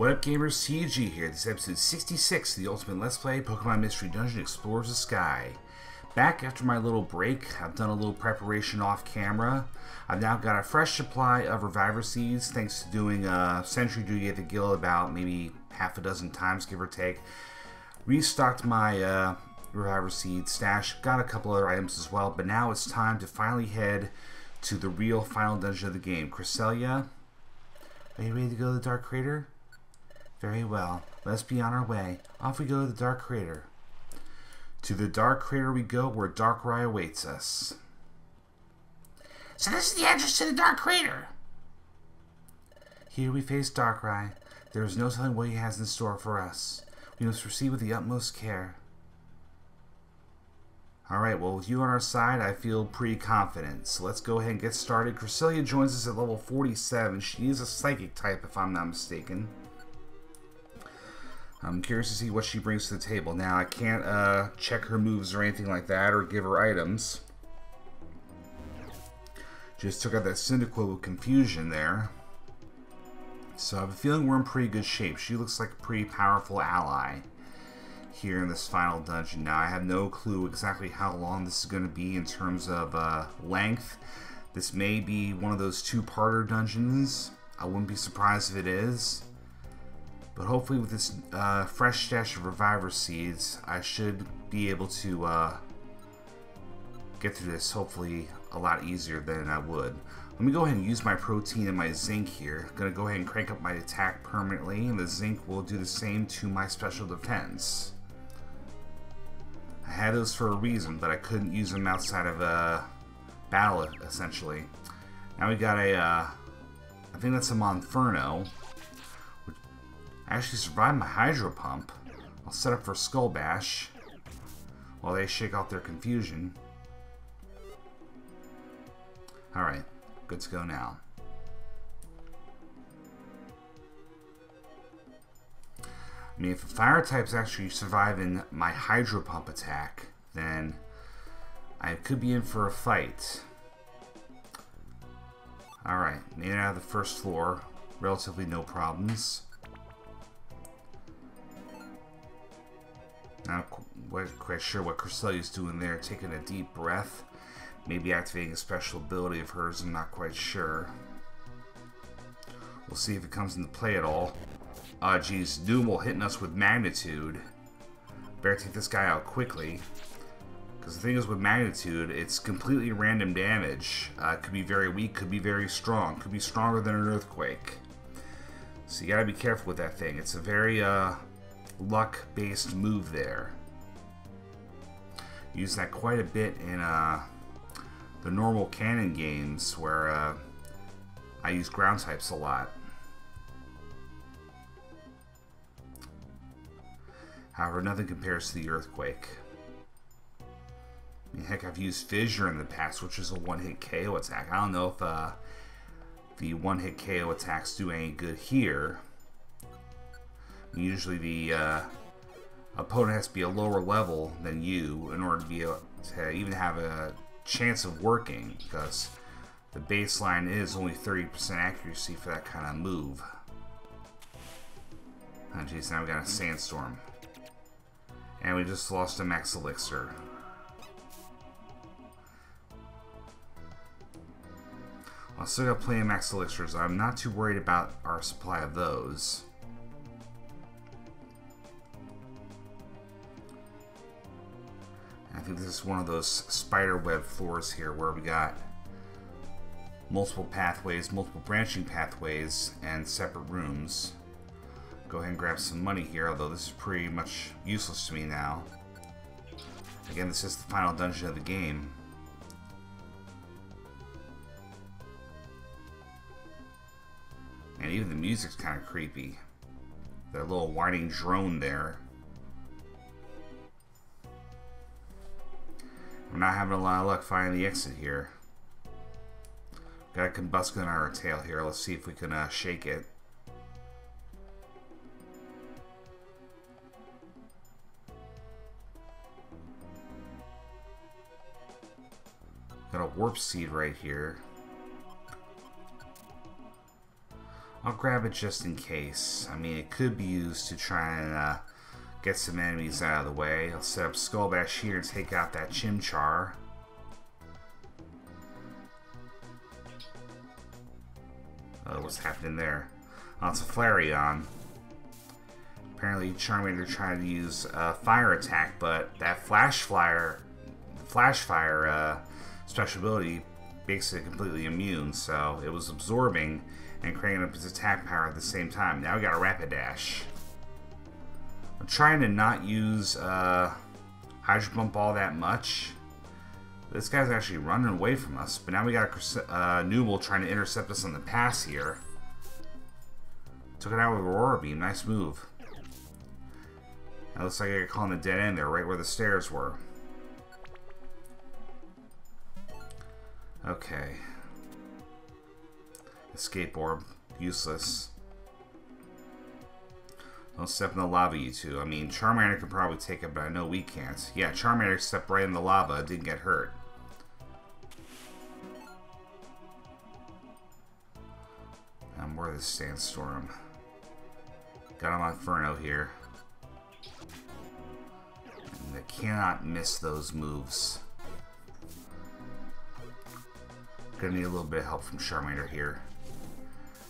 What up gamers, TG here. This is episode 66 of the Ultimate Let's Play Pokemon Mystery Dungeon Explorers of Sky. Back after my little break, I've done a little preparation off camera. I've now got a fresh supply of Reviver Seeds thanks to doing a Sentry Duty at the Guild about maybe half a dozen times, give or take. Restocked my uh, Reviver Seed stash, got a couple other items as well, but now it's time to finally head to the real final dungeon of the game. Cresselia, are you ready to go to the Dark Crater? Very well. Let's be on our way. Off we go to the Dark Crater. To the Dark Crater we go, where Darkrai awaits us. So this is the entrance to the Dark Crater. Here we face Darkrai. There is no telling what he has in store for us. We must proceed with the utmost care. Alright, well with you on our side, I feel pretty confident. So let's go ahead and get started. Cresselia joins us at level 47. She is a Psychic type, if I'm not mistaken. I'm curious to see what she brings to the table. Now, I can't uh, check her moves or anything like that, or give her items. Just took out that Cyndaquil with confusion there. So I have a feeling we're in pretty good shape. She looks like a pretty powerful ally here in this final dungeon. Now, I have no clue exactly how long this is going to be in terms of uh, length. This may be one of those two-parter dungeons. I wouldn't be surprised if it is. But hopefully with this uh, fresh stash of Reviver Seeds, I should be able to uh, get through this hopefully a lot easier than I would. Let me go ahead and use my protein and my zinc here. I'm going to go ahead and crank up my attack permanently, and the zinc will do the same to my special defense. I had those for a reason, but I couldn't use them outside of a battle, essentially. Now we got a, uh, I think that's a Monferno. Actually survived my Hydro Pump. I'll set up for Skull Bash while they shake off their confusion. Alright, good to go now. I mean, if fire types actually survive in my Hydro Pump attack, then I could be in for a fight. Alright, made it out of the first floor. Relatively no problems. Not quite sure what Cresselia's doing there, taking a deep breath. Maybe activating a special ability of hers, I'm not quite sure. We'll see if it comes into play at all. Ah, uh, geez, Numel hitting us with Magnitude. Better take this guy out quickly. Because the thing is with Magnitude, it's completely random damage. Uh, could be very weak, could be very strong. Could be stronger than an Earthquake. So you gotta be careful with that thing. It's a very, uh, luck-based move there. Use that quite a bit in uh, the normal canon games where uh, I use ground types a lot. However, nothing compares to the Earthquake. I mean, heck, I've used Fissure in the past, which is a one-hit KO attack. I don't know if uh, the one-hit KO attacks do any good here. Usually the uh, opponent has to be a lower level than you in order to be able to even have a chance of working because the baseline is only 30% accuracy for that kind of move. Oh jeez, now we got a sandstorm. And we just lost a max elixir. I still got plenty of max elixirs. I'm not too worried about our supply of those. I think this is one of those spider web floors here where we got multiple pathways, multiple branching pathways, and separate rooms. Go ahead and grab some money here, although this is pretty much useless to me now. Again, this is the final dungeon of the game. And even the music's kind of creepy. That little whining drone there. We're not having a lot of luck finding the exit here. Got a Combusken on our tail here. Let's see if we can uh, shake it. Got a warp seed right here. I'll grab it just in case. I mean, it could be used to try and uh, get some enemies out of the way. I'll set up Skull Bash here to take out that Chimchar. Oh, what's happening there? Oh, it's a Flareon. Apparently Charmander tried to use uh, fire attack, but that Flash Fire, Flash Fire uh, special ability makes it completely immune, so it was absorbing and cranking up its attack power at the same time. Now we got a Rapidash. I'm trying to not use uh, Hydro Pump all that much. This guy's actually running away from us, but now we got a uh, Numel trying to intercept us on the pass here. Took it out with Aurora Beam. Nice move. That looks like I got caught in the dead end there, right where the stairs were. Okay. Escape orb. Useless. Don't step in the lava, you two. I mean, Charmander can probably take it, but I know we can't. Yeah, Charmander stepped right in the lava, didn't get hurt. I'm where the Sandstorm. Got him on Inferno here. And I cannot miss those moves. Gonna need a little bit of help from Charmander here.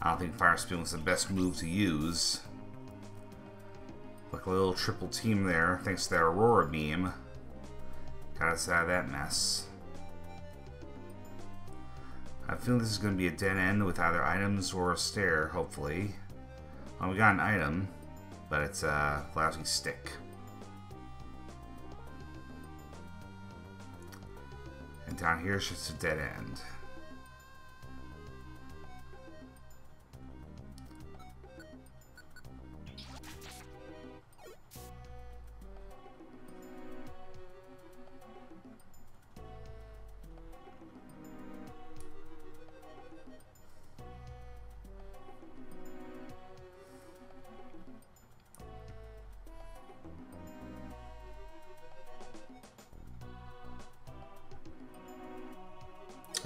I don't think Fire Spin was the best move to use. Like a little triple team there, thanks to that Aurora Beam. Got us out of that mess. I feel this is going to be a dead end with either items or a stair, hopefully. Well, we got an item, but it's a lousy stick. And down here is just a dead end.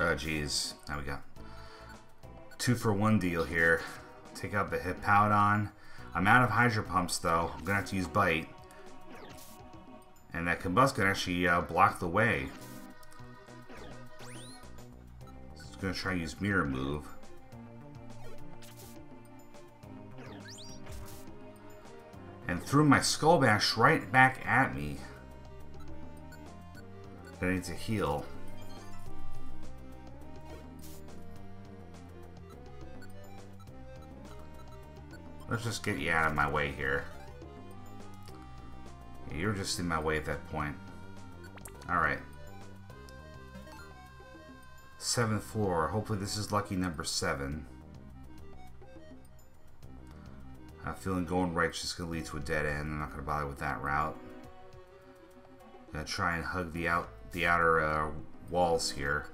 Oh, geez. Now we got two for one deal here. Take out the Hippowdon. I'm out of Hydro Pumps, though. I'm going to have to use Bite. And that Combusken can actually uh, block the way. Just going to try to use Mirror Move. And threw my Skull Bash right back at me. I need to heal. Let's just get you out of my way here. You're just in my way at that point. Alright. Seventh floor. Hopefully this is lucky number seven. I'm feeling going right just going to lead to a dead end. I'm not going to bother with that route. I'm Gonna try and hug the out the outer uh, walls here.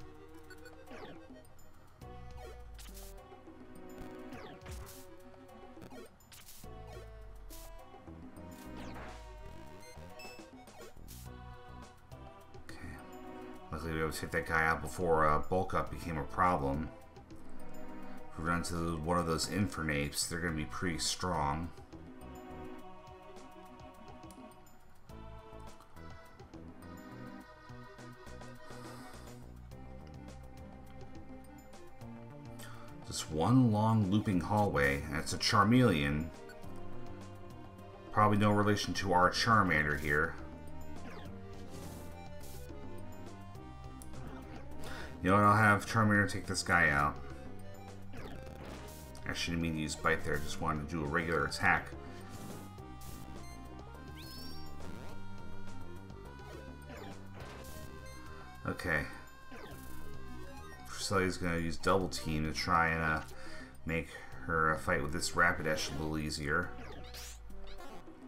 Take that guy out before uh, bulk up became a problem. If we run into one of those Infernapes, they're going to be pretty strong. Just one long looping hallway, and it's a Charmeleon. Probably no relation to our Charmander here. You know what, I'll have Charmander take this guy out. I shouldn't mean to use Bite there, just wanted to do a regular attack. Okay. Cresselia's gonna use Double Team to try and uh, make her uh, fight with this Rapidash a little easier.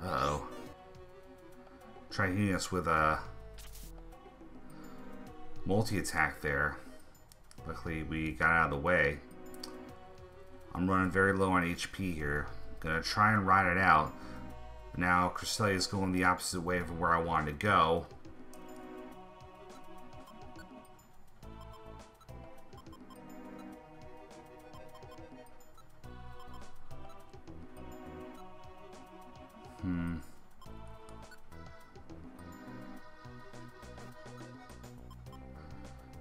Uh-oh. Try hitting us with a multi-attack there. Luckily, we got out of the way. I'm running very low on HP here. Gonna try and ride it out. Now, Cresselia is going the opposite way of where I wanted to go.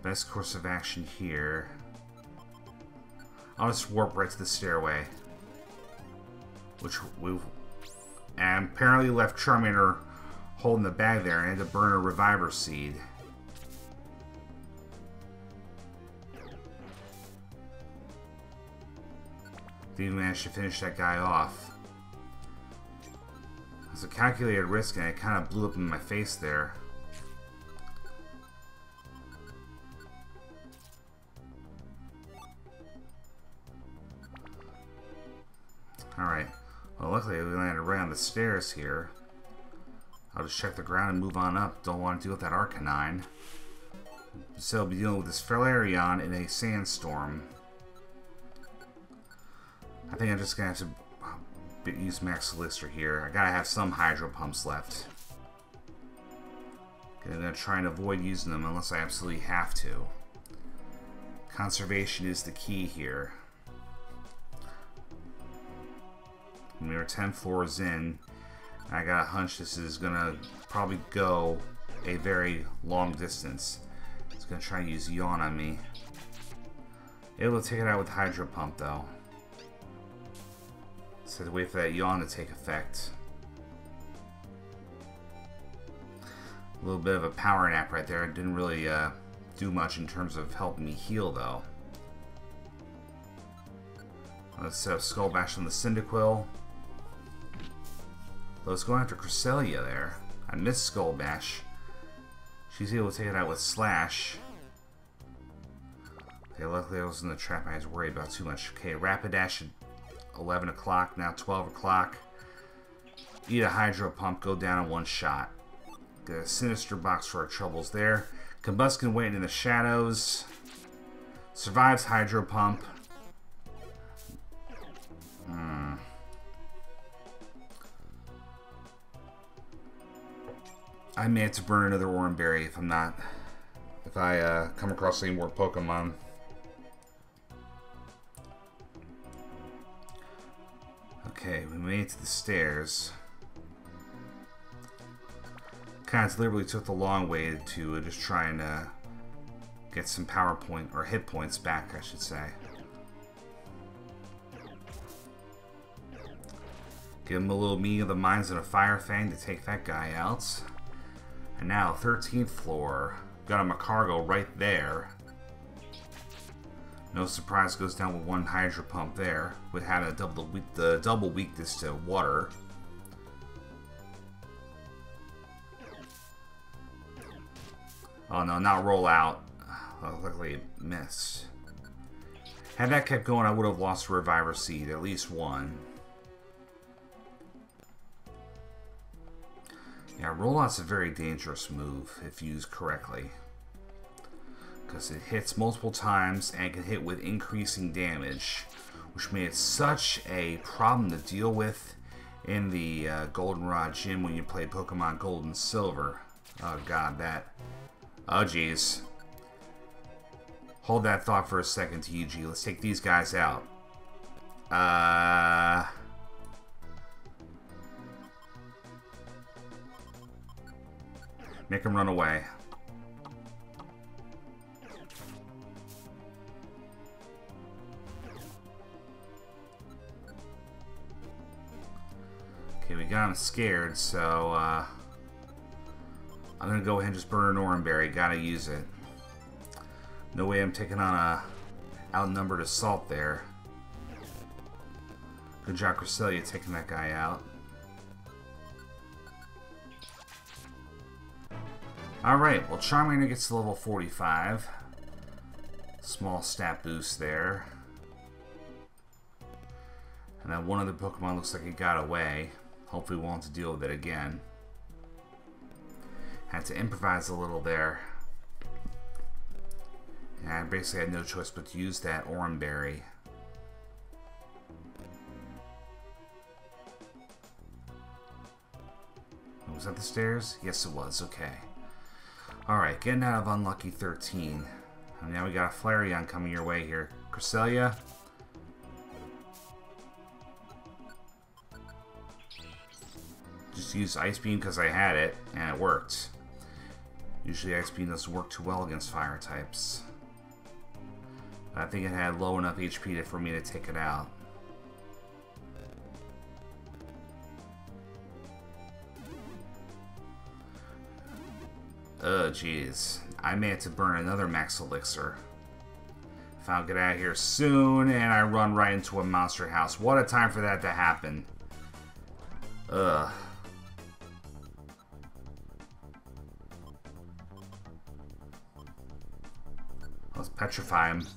Best course of action here. I'll just warp right to the stairway. Which we've... And apparently left Charmander holding the bag there and had to burn a Reviver Seed. Didn't manage to finish that guy off. It was a calculated risk and it kind of blew up in my face there. Alright. Well, luckily we landed right on the stairs here. I'll just check the ground and move on up. Don't want to deal with that Arcanine. So I'll be dealing with this Flareon in a sandstorm. I think I'm just going to have to uh, use Max Elixir here. I gotta have some Hydro Pumps left. I'm going to try and avoid using them unless I absolutely have to. Conservation is the key here. We are 10 floors in. I got a hunch this is gonna probably go a very long distance. It's gonna try and use Yawn on me. Able to take it out with Hydro Pump though. So to wait for that Yawn to take effect. A little bit of a power nap right there. It didn't really uh, do much in terms of helping me heal though. Let's set up Skull Bash on the Cyndaquil. Let's go after Cresselia there. I missed Skull Bash. She's able to take it out with Slash. Okay, luckily I was in the trap I to worry about too much. Okay, Rapidash at 11 o'clock, now 12 o'clock. Eat a Hydro Pump, go down in one shot. Get a Sinister Box for our troubles there. Combusken waiting in the shadows. Survives Hydro Pump. Hmm. I may have to burn another Oran Berry if I'm not... If I uh, come across any more Pokemon. Okay, we made it to the stairs. Kind of deliberately took the long way to uh, just try and uh, get some power point, or hit points back, I should say. Give him a little meeting of the minds and a Fire Fang to take that guy out. And now, 13th floor. Got a Magcargo right there. No surprise goes down with one Hydro Pump there. Would have a double the double weakness to water. Oh no, not roll out. Oh, luckily missed. Had that kept going, I would have lost a Reviver Seed, at least one. Yeah, rollout's a very dangerous move if used correctly. Because it hits multiple times and can hit with increasing damage, which made it such a problem to deal with in the uh, Goldenrod gym when you play Pokemon Gold and Silver. Oh god, that. Oh jeez. Hold that thought for a second, TG. Let's take these guys out. Uh... Make him run away. Okay, we got him scared, so uh, I'm gonna go ahead and just burn an Oran Berry. Gotta use it. No way I'm taking on a outnumbered assault there. Good job, Cresselia, taking that guy out. Alright, well Charmander gets to level 45. Small stat boost there. And then one of the Pokemon looks like it got away. Hopefully we won't have to deal with it again. Had to improvise a little there. And I basically had no choice but to use that Oran Berry. Was oh, that the stairs? Yes, it was. Okay. Alright, getting out of Unlucky 13. And now we got a Flareon coming your way here. Cresselia. Just use Ice Beam because I had it, and it worked. Usually Ice Beam doesn't work too well against fire types. I think it had low enough HP for me to take it out. Oh, jeez. I may have to burn another max elixir. If I'll get out of here soon, and I run right into a monster house. What a time for that to happen. Ugh. Let's petrify him.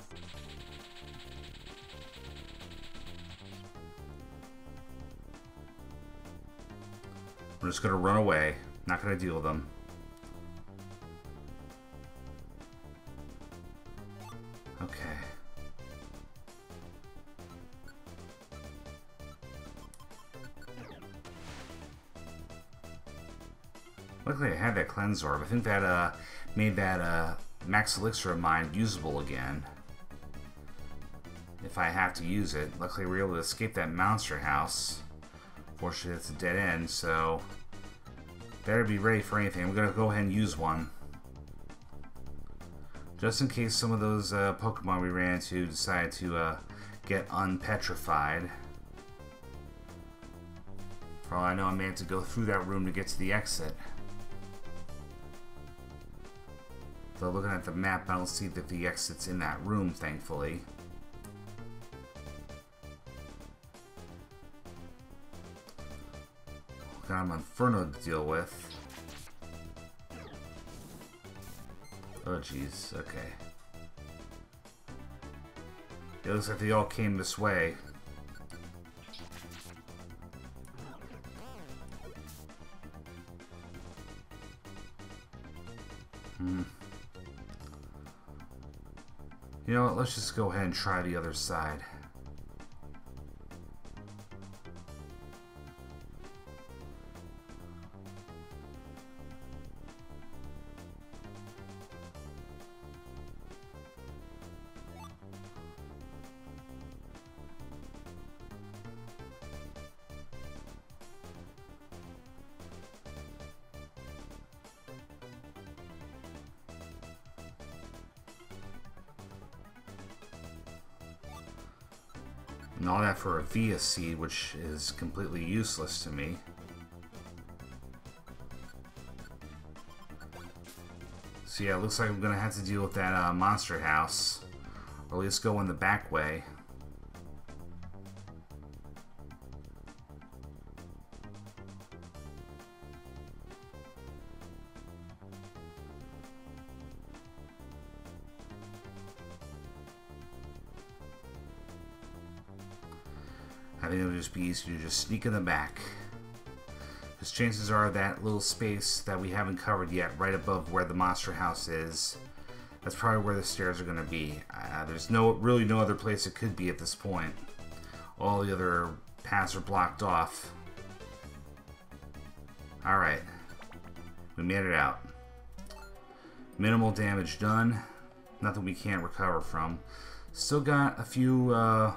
We're just gonna run away. Not gonna deal with them. Luckily I had that cleanse orb. I think that uh, made that uh, max elixir of mine usable again. If I have to use it. Luckily we were able to escape that monster house. Fortunately it's a dead end, so better be ready for anything. I'm gonna go ahead and use one. Just in case some of those uh, Pokemon we ran into decide to uh, get unpetrified. For all I know, I may have to go through that room to get to the exit. Though looking at the map, I don't see that the exit's in that room, thankfully. Got an Infernape to deal with. Oh, jeez. Okay. It looks like they all came this way. Know what? Let's just go ahead and try the other side. And all that for a Via Seed, which is completely useless to me. So yeah, it looks like I'm going to have to deal with that uh, monster house. Or at least go in the back way. I think it would just be easier to just sneak in the back. Because chances are that little space that we haven't covered yet, right above where the monster house is, that's probably where the stairs are going to be. Uh, there's no really no other place it could be at this point. All the other paths are blocked off. Alright. We made it out. Minimal damage done. Nothing we can't recover from. Still got a few uh,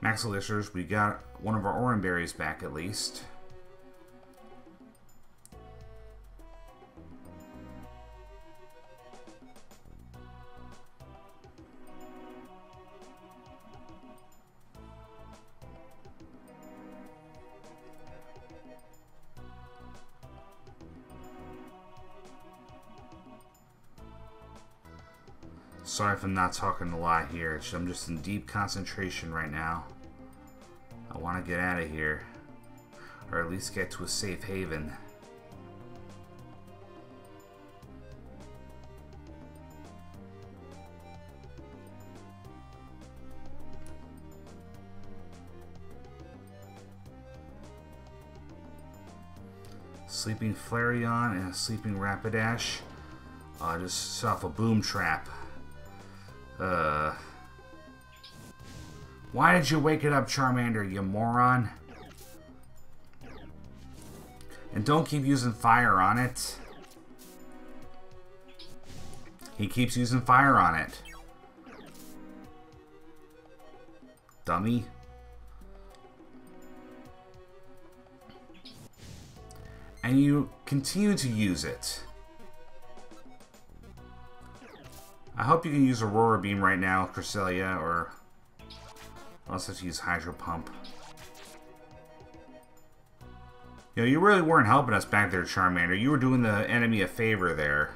max elixirs. We got one of our Oran Berries back at least. Sorry if I'm not talking a lot here. I'm just in deep concentration right now. I want to get out of here. Or at least get to a safe haven. Sleeping Flareon and a Sleeping Rapidash. Uh, just off a boom trap. Uh. Why did you wake it up, Charmander, you moron? And don't keep using fire on it. He keeps using fire on it. Dummy. And you continue to use it. I hope you can use Aurora Beam right now, Cresselia, or... Also to use Hydro Pump. You know, you really weren't helping us back there, Charmander. You were doing the enemy a favor there.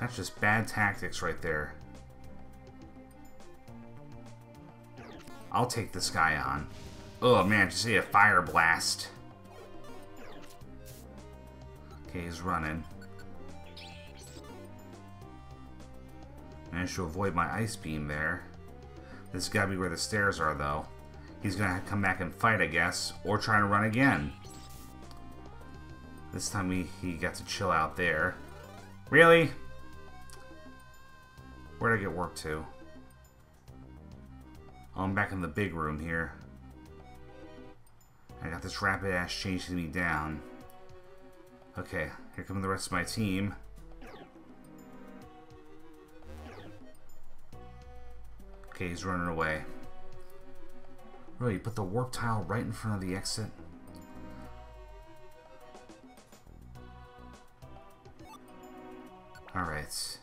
That's just bad tactics right there. I'll take this guy on. Oh man, just see a fire blast. Okay, he's running. Managed to avoid my ice beam there. This has got to be where the stairs are, though. He's going to come back and fight, I guess. Or try to run again. This time he, he got to chill out there. Really? Where'd I get work to? Oh, I'm back in the big room here. I got this Rapidash chasing me down. Okay, here come the rest of my team. Okay, he's running away. Really, put the warp tile right in front of the exit? Alright.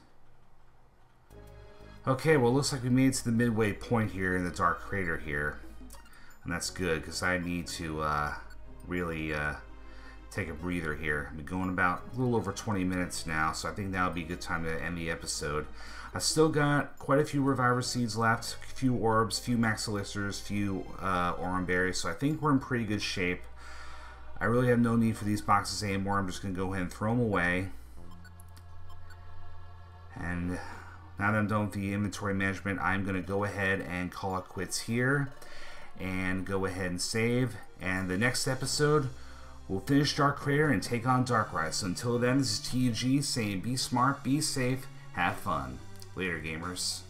Okay, well, looks like we made it to the midway point here in the Dark Crater here. And that's good, because I need to uh, really uh, take a breather here. I've been going about a little over 20 minutes now, so I think that'll be a good time to end the episode. I still got quite a few Reviver Seeds left, a few Orbs, a few Max Elixirs, few uh, Oran Berries, so I think we're in pretty good shape. I really have no need for these boxes anymore. I'm just going to go ahead and throw them away. And now that I'm done with the inventory management, I'm going to go ahead and call it quits here and go ahead and save. And the next episode, we'll finish Dark Crater and take on Darkrai. So until then, this is TG saying be smart, be safe, have fun. Later, gamers.